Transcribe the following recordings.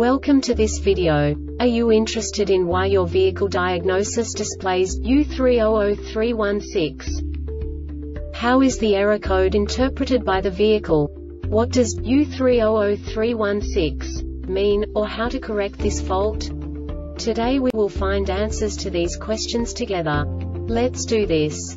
Welcome to this video. Are you interested in why your vehicle diagnosis displays U300316? How is the error code interpreted by the vehicle? What does U300316 mean, or how to correct this fault? Today we will find answers to these questions together. Let's do this.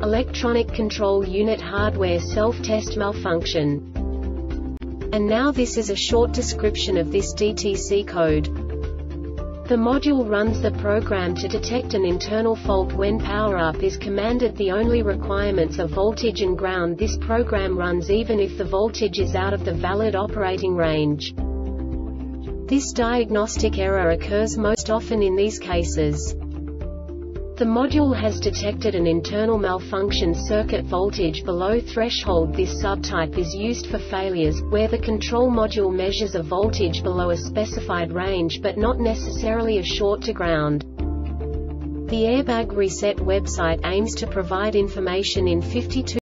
Electronic Control Unit Hardware Self-Test Malfunction. And now this is a short description of this DTC code. The module runs the program to detect an internal fault when power-up is commanded the only requirements are voltage and ground This program runs even if the voltage is out of the valid operating range. This diagnostic error occurs most often in these cases. The module has detected an internal malfunction circuit voltage below threshold This subtype is used for failures, where the control module measures a voltage below a specified range but not necessarily a short to ground. The Airbag Reset website aims to provide information in 52